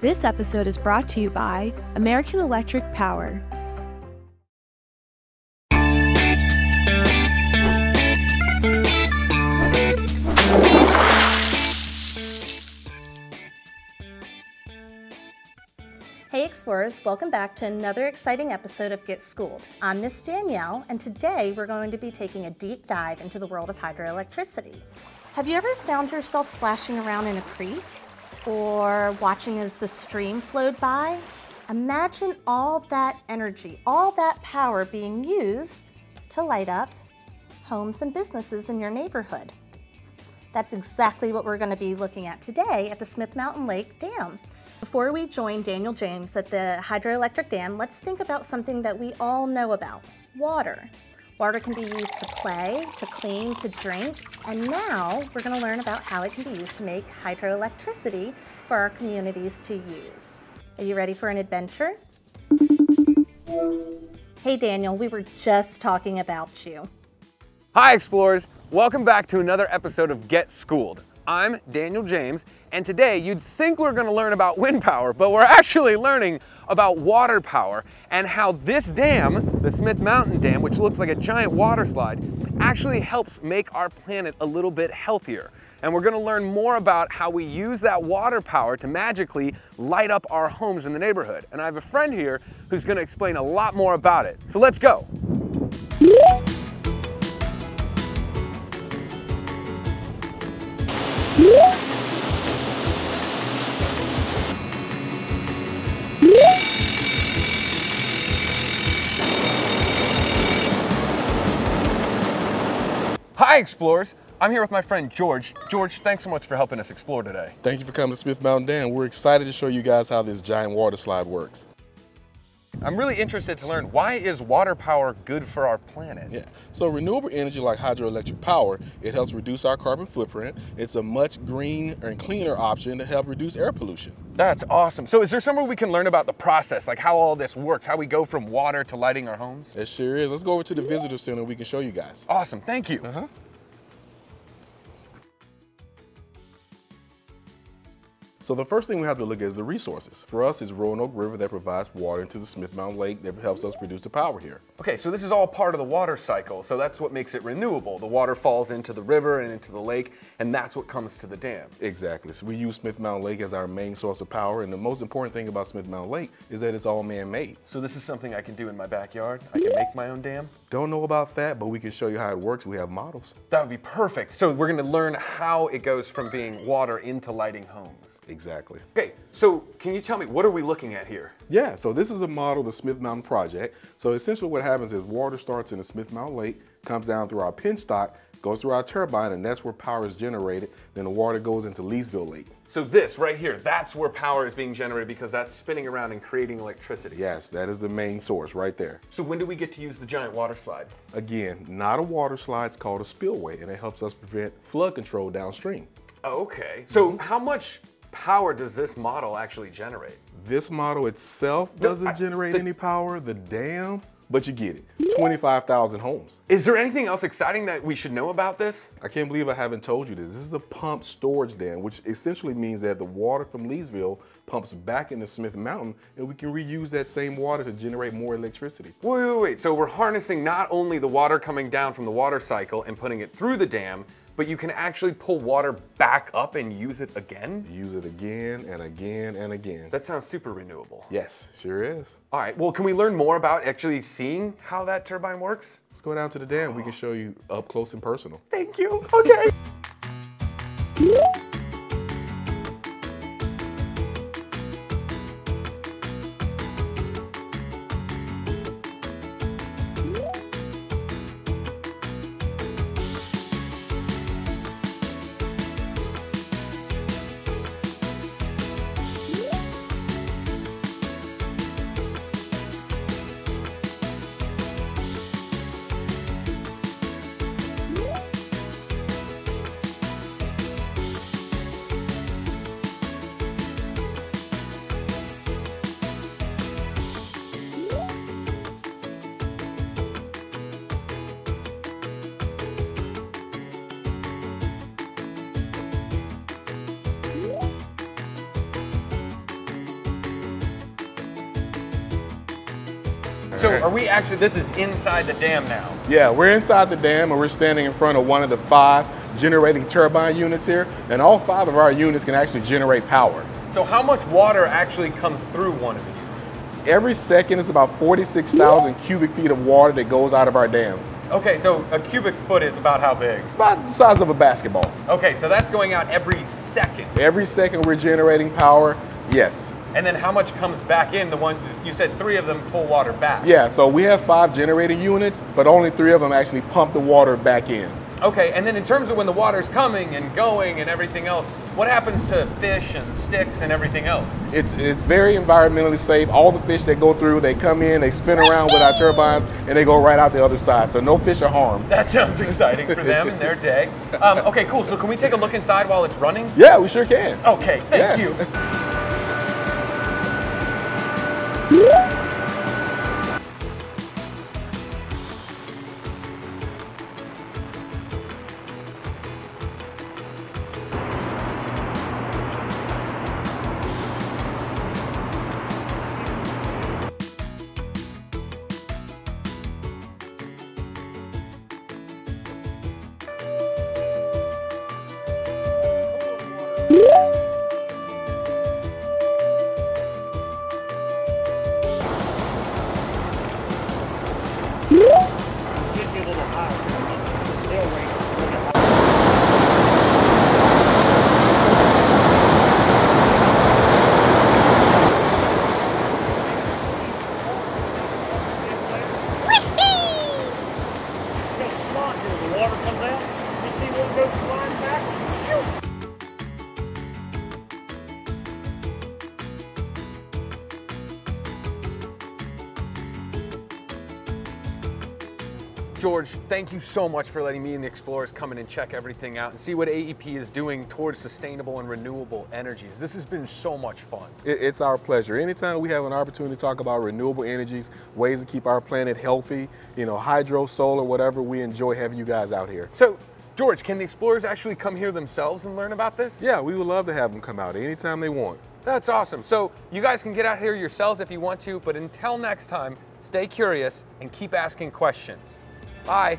This episode is brought to you by American Electric Power. Hey Explorers, welcome back to another exciting episode of Get Schooled. I'm Miss Danielle, and today we're going to be taking a deep dive into the world of hydroelectricity. Have you ever found yourself splashing around in a creek or watching as the stream flowed by? Imagine all that energy, all that power being used to light up homes and businesses in your neighborhood. That's exactly what we're going to be looking at today at the Smith Mountain Lake Dam. Before we join Daniel James at the hydroelectric dam, let's think about something that we all know about, water. Water can be used to play, to clean, to drink, and now we're gonna learn about how it can be used to make hydroelectricity for our communities to use. Are you ready for an adventure? Hey Daniel, we were just talking about you. Hi explorers, welcome back to another episode of Get Schooled. I'm Daniel James, and today you'd think we're gonna learn about wind power, but we're actually learning about water power and how this dam, the Smith Mountain Dam, which looks like a giant water slide, actually helps make our planet a little bit healthier. And we're gonna learn more about how we use that water power to magically light up our homes in the neighborhood. And I have a friend here who's gonna explain a lot more about it. So let's go. Hi explorers, I'm here with my friend George. George, thanks so much for helping us explore today. Thank you for coming to Smith Mountain Dam. We're excited to show you guys how this giant water slide works. I'm really interested to learn why is water power good for our planet? Yeah. So renewable energy like hydroelectric power, it helps reduce our carbon footprint. It's a much green and cleaner option to help reduce air pollution. That's awesome. So is there somewhere we can learn about the process, like how all this works, how we go from water to lighting our homes? It sure is. Let's go over to the visitor center. We can show you guys. Awesome, thank you. Uh-huh. So the first thing we have to look at is the resources. For us, it's Roanoke River that provides water into the Smith Mountain Lake that helps us produce the power here. Okay, so this is all part of the water cycle, so that's what makes it renewable. The water falls into the river and into the lake, and that's what comes to the dam. Exactly. So we use Smith Mountain Lake as our main source of power, and the most important thing about Smith Mountain Lake is that it's all man-made. So this is something I can do in my backyard? I can make my own dam? Don't know about that, but we can show you how it works. We have models. That would be perfect. So we're gonna learn how it goes from being water into lighting homes. Exactly. Okay, so can you tell me, what are we looking at here? Yeah, so this is a model of the Smith Mountain Project. So essentially what happens is water starts in the Smith Mountain Lake, comes down through our penstock, goes through our turbine, and that's where power is generated. Then the water goes into Leesville Lake. So this right here, that's where power is being generated because that's spinning around and creating electricity. Yes, that is the main source right there. So when do we get to use the giant water slide? Again, not a water slide, it's called a spillway, and it helps us prevent flood control downstream. Okay, so mm-hmm. how much power does this model actually generate? This model itself doesn't I- generate the- any power, the dam, but you get it. 25,000 homes. Is there anything else exciting that we should know about this? I can't believe I haven't told you this. This is a pump storage dam, which essentially means that the water from Leesville pumps back into Smith Mountain, and we can reuse that same water to generate more electricity. Wait, wait, wait. So we're harnessing not only the water coming down from the water cycle and putting it through the dam, but you can actually pull water back up and use it again? Use it again and again and again. That sounds super renewable. yes, sure is. All right, well, can we learn more about actually seeing how that turbine works? Let's go down to the dam. We can show you up close and personal. Thank you. Okay. So are we actually, this is inside the dam now? Yeah, we're inside the dam and we're standing in front of one of the five generating turbine units here. And all five of our units can actually generate power. So how much water actually comes through one of these? Every second is about 46,000 cubic feet of water that goes out of our dam. Okay, so a cubic foot is about how big? It's about the size of a basketball. Okay, so that's going out every second. Every second we're generating power, yes. And then how much comes back in? The one you said three of them pull water back. Yeah, so we have five generating units, but only three of them actually pump the water back in. Okay, and then in terms of when the water's coming and going and everything else, what happens to fish and sticks and everything else? It's, it's very environmentally safe. All the fish that go through, they come in, they spin around with our turbines, and they go right out the other side. So no fish are harmed. That sounds exciting for them and their day. Um, okay, cool. So can we take a look inside while it's running? Yeah, we sure can. Okay, thank Yeah. you. George, thank you so much for letting me and the explorers come in and check everything out and see what AEP is doing towards sustainable and renewable energies. This has been so much fun. It's our pleasure. Anytime we have an opportunity to talk about renewable energies, ways to keep our planet healthy, you know, hydro, solar, whatever, we enjoy having you guys out here. So, George, can the explorers actually come here themselves and learn about this? Yeah, we would love to have them come out anytime they want. That's awesome. So, you guys can get out here yourselves if you want to, but until next time, stay curious and keep asking questions. Bye.